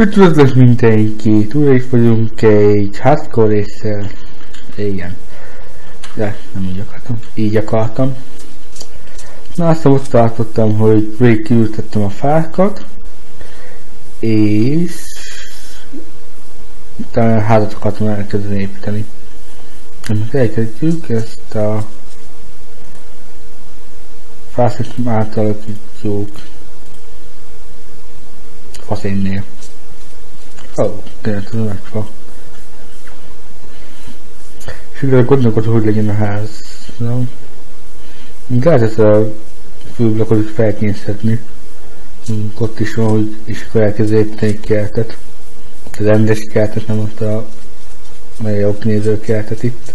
Üdvözlök mindenkit! Újra itt vagyunk egy hardcore résszel. Igen. De nem úgy akartam. Így akartam. Na azt ott tartottam, hogy végig kiültettem a fákat. És... Utána házat akartam elkezdeni építeni. Most elkezdjük ezt a... Fászat átalakítjuk. Faszénnél. Oh, tényleg tudom megfa. És igazán gondolkodom, hogy legyen a ház. No. Gáz ezt a főblakot is felkényszerni. Ott is van, hogy is felkezd építeni egy kertet. Az rendes kertet, nem ott a mely jobb néző kertet itt.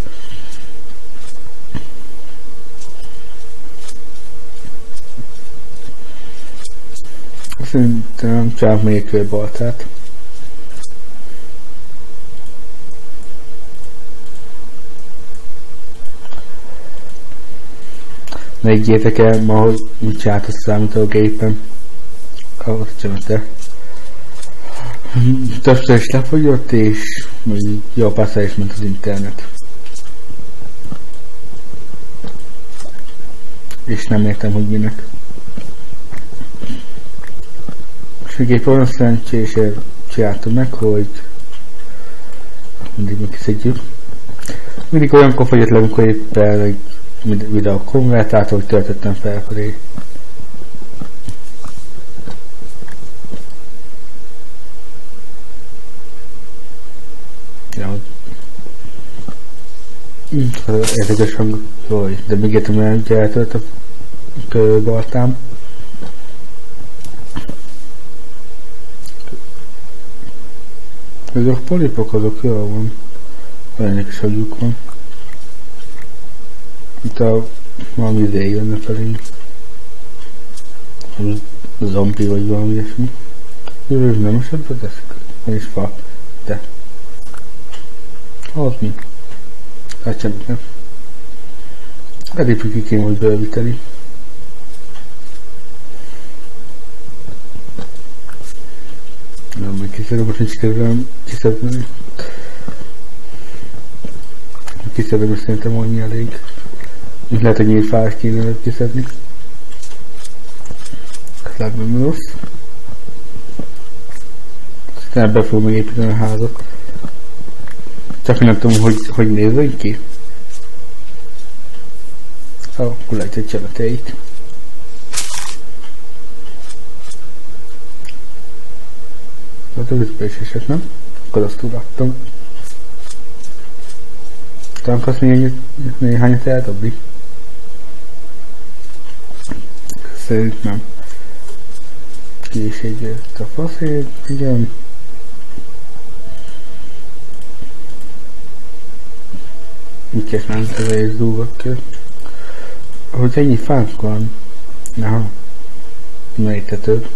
Szerintem csak még kőbaltát. Ne higgyétek el ma, hogy mit csinált a számítógépen. Ahhoz te. Többször is lefogyott, és jó persze is ment az internet. És nem értem, hogy minek. És még egy olyan szerencsés csináltam meg, hogy mindig megszedjük. Mindig olyankor fogyott le, amikor éppen egy videó konvertátor töltöttem fel felé. Ja, érdekes hang, jaj, de még értem hogy eltölt a baltám. Ezek a polipok azok jól van. Olyan is hagyjuk van. Itt a valami izé jönne felé. Zombi vagy valami ilyesmi. Jövő nem most ebbe teszik. Nem is fa. De. Az mi? Hát semmit nem. Ki kéne, hogy bővíteni. Nem, még kiszedem, most nincs kedvem kiszedni. Kiszedem, és szerintem annyi elég. Lehet, hogy még fás kéne előtt kiszedni. Lehet, nem rossz. Aztán be fogom építeni a házat. Csak nem tudom, hogy, hogy nézzen ki. Ó, oh, akkor lehet egy cseleteit. Hát az ütkésesek, nem? Akkor azt tudattam. Talán azt néhány, néhányat eldobni. Szerintem. Ki is egy a faszét, igen. Miket nem is dúlok ki. Hogy ennyi fánk van. Na, melytetőbb.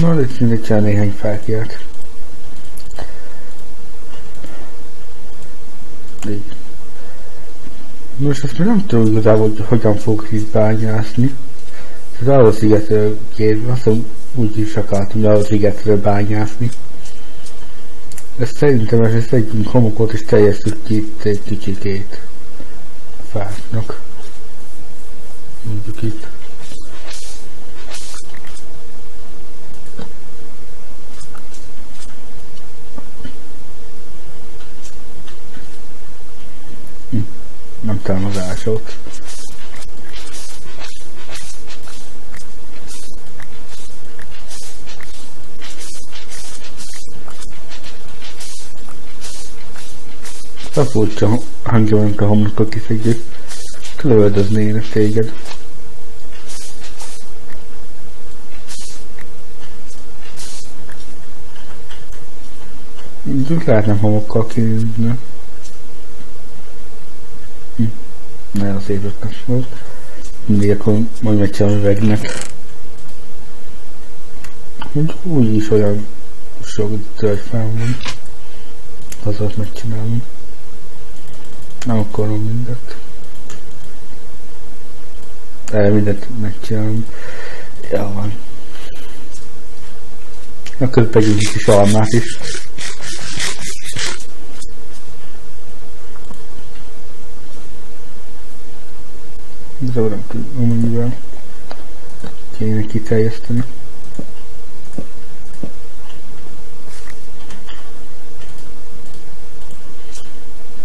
Na, itt mindegy csak néhány fákját. Így. Most azt nem tudom igazából, hogy hogyan fogok itt bányászni. Az arra szigetről kér, azt úgy is akartam, hogy arra szigetről bányászni. Ezt szerintem ezt egy homokot is teljesít ki itt egy kicsikét fáknak. Mondjuk itt. Talán az furcsa hangja van, a homlokot kiszedjük. Lövöldöznének téged. Lehetne homokkal kinézni. Nagyon szép ötlet volt. Mindig akkor majd megcsinálom üvegnek. Úgy, úgy is olyan sok tölgyfám van. Az azt megcsinálom. Nem akarom mindet. De mindent megcsinálom. Ja van. Akkor pedig egy kis almát is. Ez nem tudom, mennyivel kéne kiterjeszteni.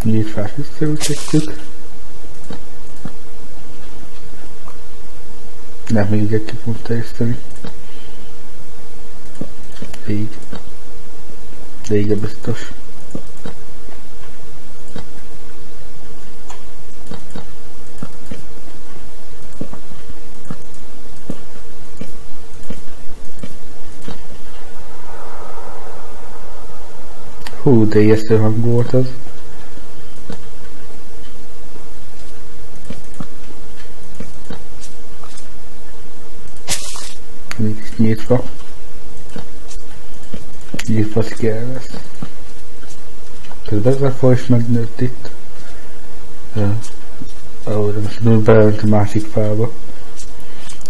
Nyitfát visszaültetjük. Nem, még egy ki fogunk terjeszteni. Így. Vége biztos. Hú, de ijesztő hang volt az. Még nyitva. Nyitva kell lesz. Közben ez a fa is megnőtt itt. Ahol de most belement a másik fába.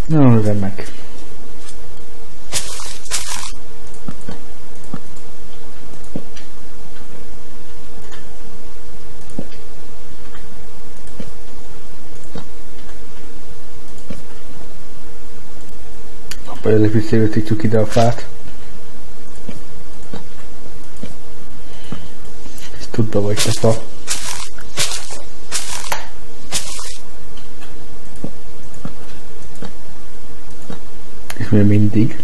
Na, remek. Előbb visszajöttítjük ide a fát. Ez tudba vagy te fa. És még mindig.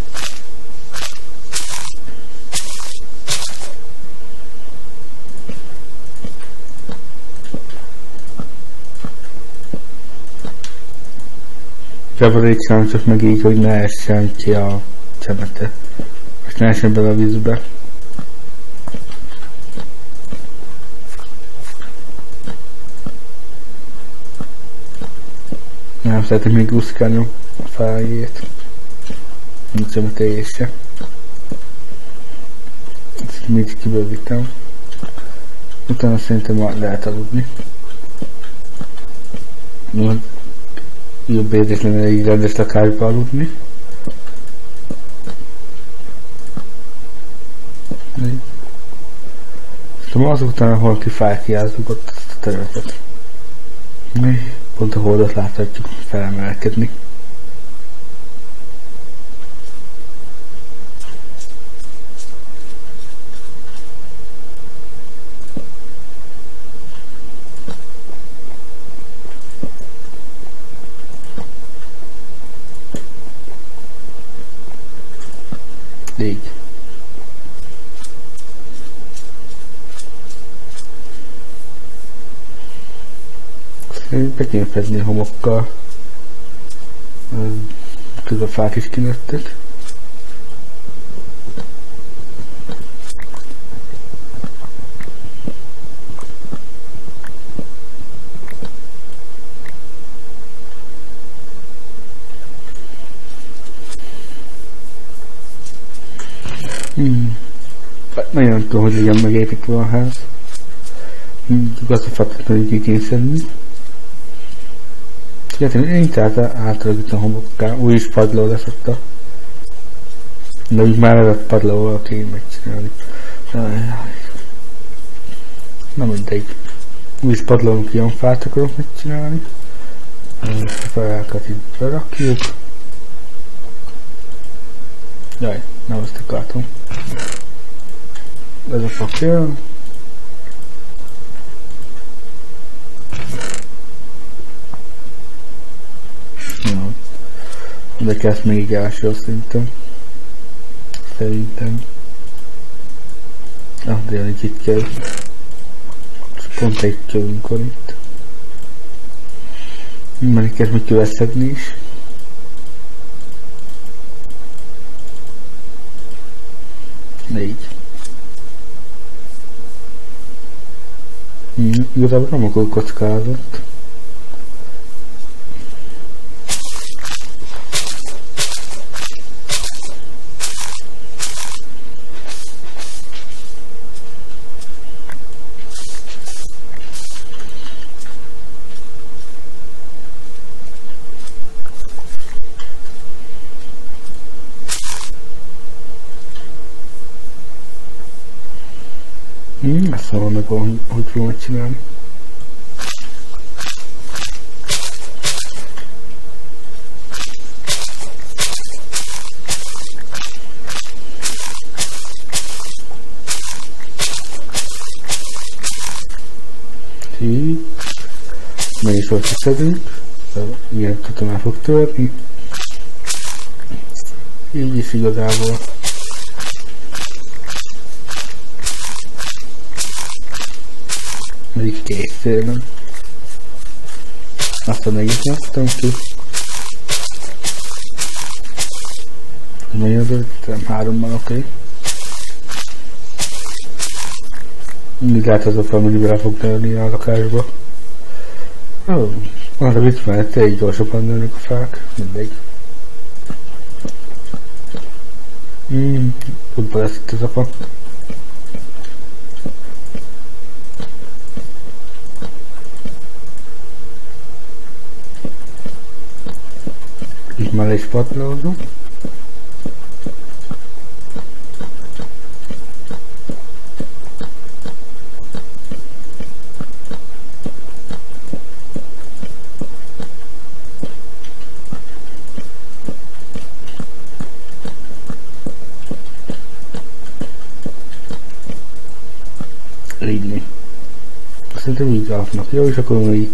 Keverékszám csak meg így, hogy ne essen ki a csemete. Most ne essen bele a vízbe. Nem szeretem még úszkálni a fájét. Nincs csemetéjét se. Ezt még kibővítem. Utána szerintem már lehet aludni jobb érzés lenne egy rendes lakásba aludni. Szóval azután, ahol kifájkiázzuk ott ezt a területet. Mi pont a holdat láthatjuk felemelkedni. Így. Be kéne fedni a homokkal. Közben a fák is kinőttek. Hmm. Nagyon nem tudom, hogy legyen megépítve a ház. Csak azt a feltétlenül ki kényszerülni. Figyeltem, én itt átalakítom homokká, új is padló lesz ott a... De úgy már ez a padlóval kéne megcsinálni. Na mindegy. Új is padlónak ilyen fát akarok megcsinálni. Felákat itt berakjuk. Jaj, nem azt akartam. Ez a. Jó. De kezd még első szinten. Szerintem. Ah, de egy itt kell. Pont egy kövünk van itt. Mert kezd meg köveszegni is. Négy. Igazából nem akkor kockázat. Szóval meg van, hogy fogom csinálni. Meg is volt szedünk. Ilyen el fog törni. Így is igazából. Még két félben. Azt a negét nyomtam ki. Az ötöm? Hárommal oké. Okay. Mindig az fel, hogy bele fog törni a lakásba. Oh, arra mit mert egy gyorsabban nőnek a fák. Mindegy. Hmm, útba lesz itt ez a fa. Itt már is patlózunk. Ridley. Szerintem így alapnak. Jó, és akkor így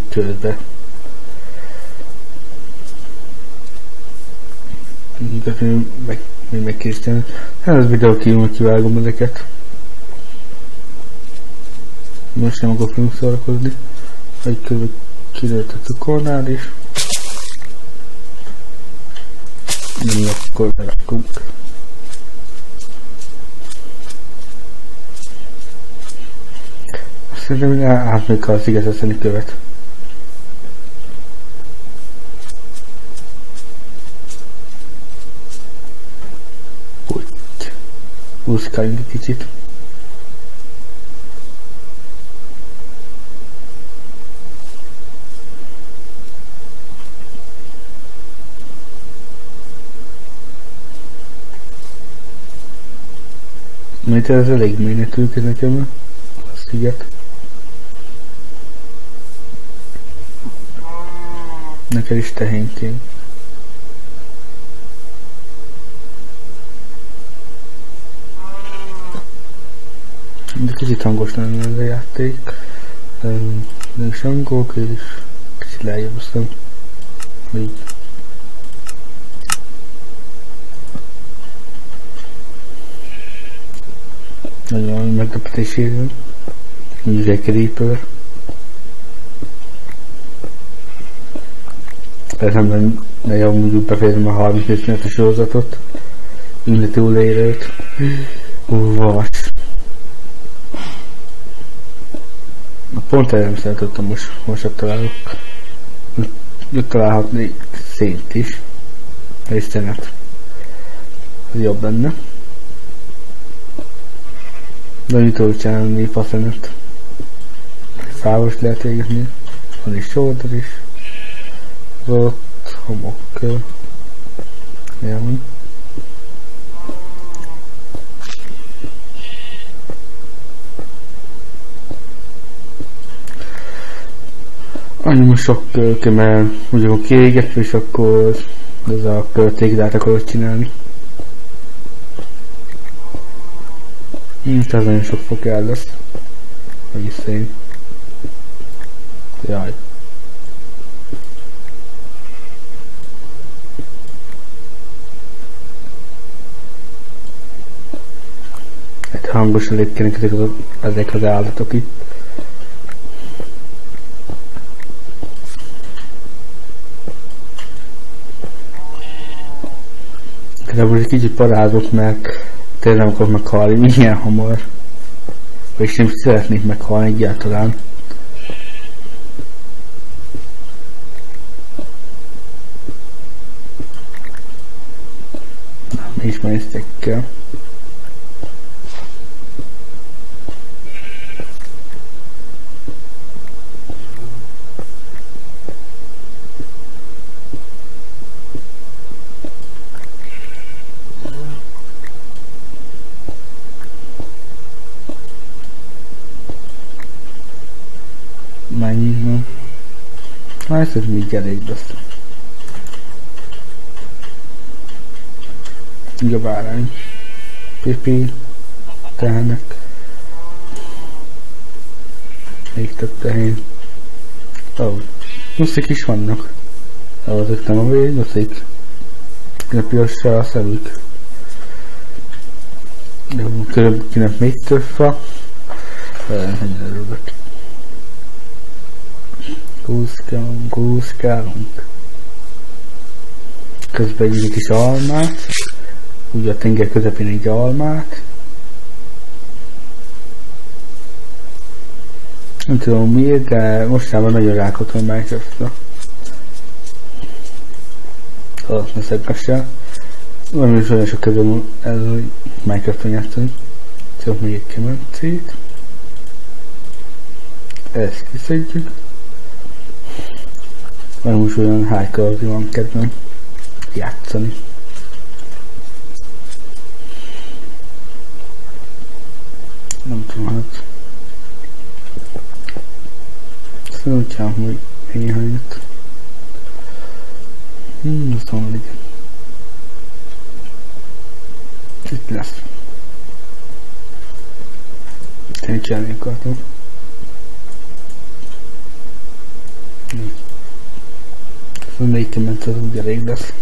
Igazából meg, még megkészíteni. Hát az videó kívül kivágom ezeket. Most nem akarok szórakozni. Egy közül kilőtt a cukornál is. Nem akkor berakunk. Szerintem át még kell szigetetni követ. Úszkáljunk egy kicsit. Mert ez elég mély nekünk nekem a sziget. Neked is tehénként. De kicsit hangos lenne ez a játék. De is hangok, és kicsit lejjebb aztán. Így. Nagyon meglepetés érünk. Így egy creeper. Persze nem nagyon mondjuk befejezem a 35 minutos sorozatot. Ünleti túlélőt. Vas. Pont erre nem szeretettem most, most ott találok. Ott találhatni szént is. És szenet. Jobb lenne. Mit tudok csinálni faszenet. Fávos lehet égetni. Van is shoulder is. Ott homokkör. Jelen. Annyi most sok kölke, mert ugye van kiégetve, és akkor ez a költékdát akarok csinálni. Hm, ez nagyon sok fok el lesz. Egész szép. Jaj. Hát hangosan lépkenek ezek az, ezek az állatok itt. Igazából egy kicsit parázok, mert tényleg nem akarok meghalni milyen hamar. És nem szeretnék meghalni egyáltalán. Nem is kell. Elég lesz. Így a bárány. Pipi. Tehenek. Még több tehén. Oh. nuszik is vannak. Ezek nem a vég, nuszik. Kinapiossa a szemük. Körülbelül kinek még több fa. Ennyire. Gúzkálunk, gúzkálunk. Közben egy kis almát. Úgy a tenger közepén egy almát. Nem tudom miért, de mostában nagyon rákottam Minecraft-ra. Azt ne szedgassa. Valami is olyan sok kedvem ez a Minecraft-on játszani. Csak még egy kemencét. Ezt kiszedjük. Valami is olyan high van kedvem játszani. Nem tudom, hát Szerintem, hogy néha jött. Hmm, szóval igen. Itt lesz. Én csinálni akartam. Szóval még ment az úgy elég lesz.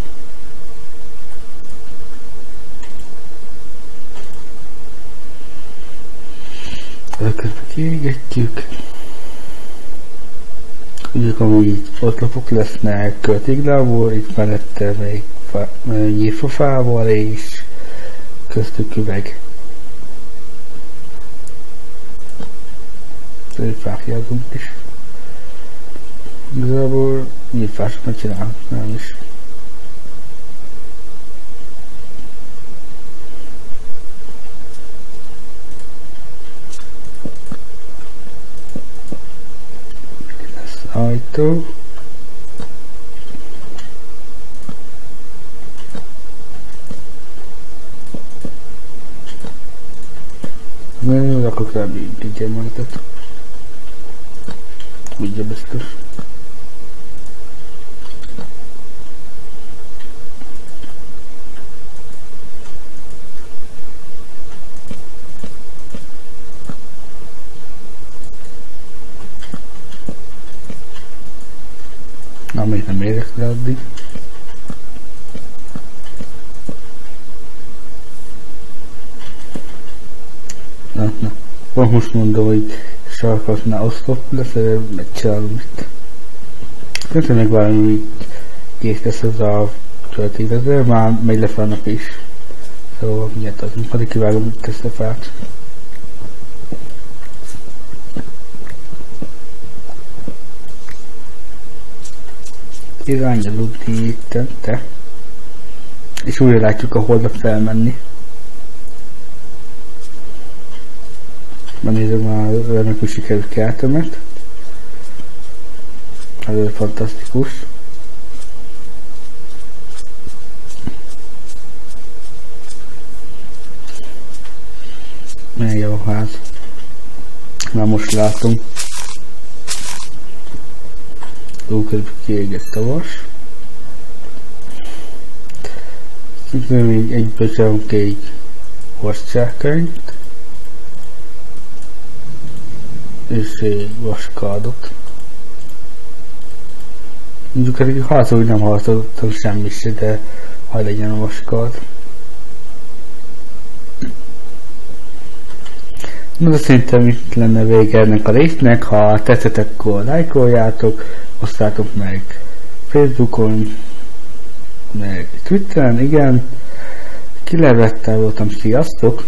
Ezeket kiégetjük. Ugye amúgy oszlopok lesznek téglából, itt mellette még nyírfafával és köztük üveg. Fákjázunk is. Igazából nyírfásokat csinálunk, nem is. ajtó. Nem, rakok rá még egy gyermeketet. Ugye biztos. Amit nem érek le addig. Na, na. Pont most mondom, hogy sarkasnál oszlop lesz, de megcsinálom itt. Szerintem meg valami kész lesz ez a töltés, de már megy lefelé a nap is. Szóval miért az, addig kivágom itt ezt a fát. irány eludítette, és újra látjuk a holdra felmenni. Megnézem már remekül sikerült keltemet. Ez fantasztikus. Milyen jó ház. Már most látom. Lókörbe kiégett a vas. Szintén még egy csinálunk egy vascsákányt. Egy vaskádot. Mondjuk eddig házul, hogy nem hallottam semmi se, de ha legyen a vaskád. Na, szerintem itt lenne vége ennek a résznek, ha tetszettek, akkor lájkoljátok, osztátok meg Facebookon, meg Twitteren, igen. Kilevettel voltam, sziasztok!